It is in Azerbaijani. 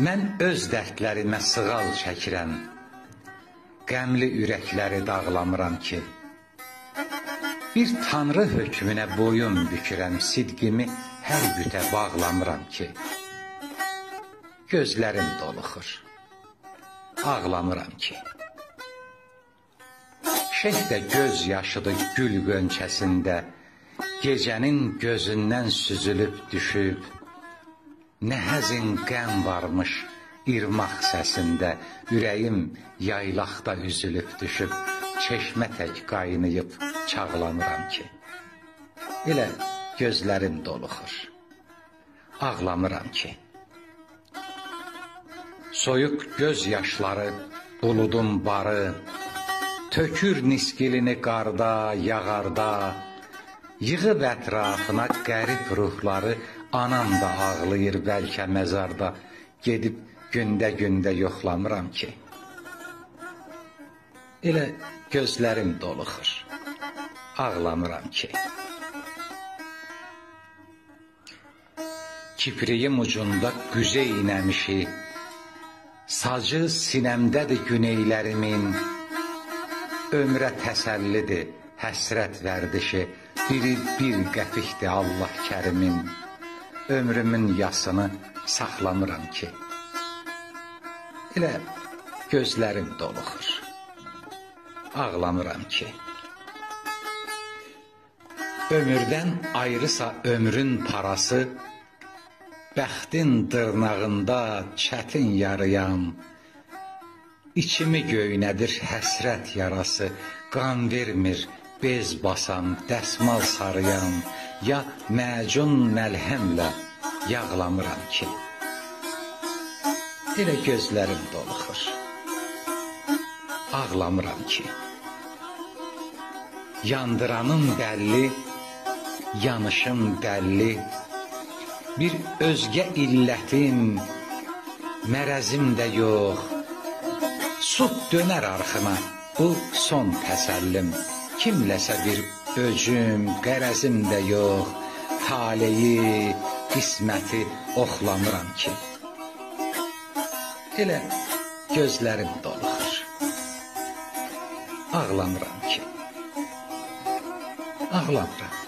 Mən öz dərdlərimə sığal çəkirəm. Qəmli ürəkləri dağlamıram ki. Bir tanrı hökmünə boyun bükürəm, sidqimi hər bütə bağlamıram ki. Gözlərim doluxur. Ağlamıram ki. Şeyh də göz yaşıdır gül qönçəsində, gecənin gözündən süzülüb düşüb. Nə həzin qəm varmış irmaq səsində, ürəyim yaylaqda üzülüb düşüb, çeşmə tək qaynayıb çağlamıram ki. Elə gözlərim doluxur, ağlamıram ki. Soyuq göz yaşları, buludun barı, tökür niskilini qarda, yağarda, yığıb ətrafına qərib ruhları, Anam da ağlayır bəlkə məzarda, gedib gündə-gündə yoxlamıram ki. Elə gözlərim doluxur, ağlamıram ki. Kipriyim ucunda güzə inəmişi, sacı sinəmdədir güneylərimin, ömrə təsəllidir həsrət vərdişi, biri bir qəpikdir Allah kərimin ömrümün yasını saxlamıram ki. Elə gözlərim doluxur. Ağlamıram ki. Ömürdən ayrısa ömrün parası, bəxtin dırnağında çətin yarıyam. İçimi göynədir həsrət yarası, qan vermir, bez basam, dəsmal sarıyam ya məcun məlhəmlə yağlamıram ki. Elə gözlərim doluxur. Ağlamıram ki. Yandıranım bəlli, yanışım bəlli. Bir özgə illətim, mərəzim də yox. Sud dönər arxına, bu son təsəllim. Kimləsə bir Öcüm, qərəzim də yox, taleyi, qisməti oxlamıram ki. Elə gözlərim doluxur. Ağlamıram ki. Ağlamıram.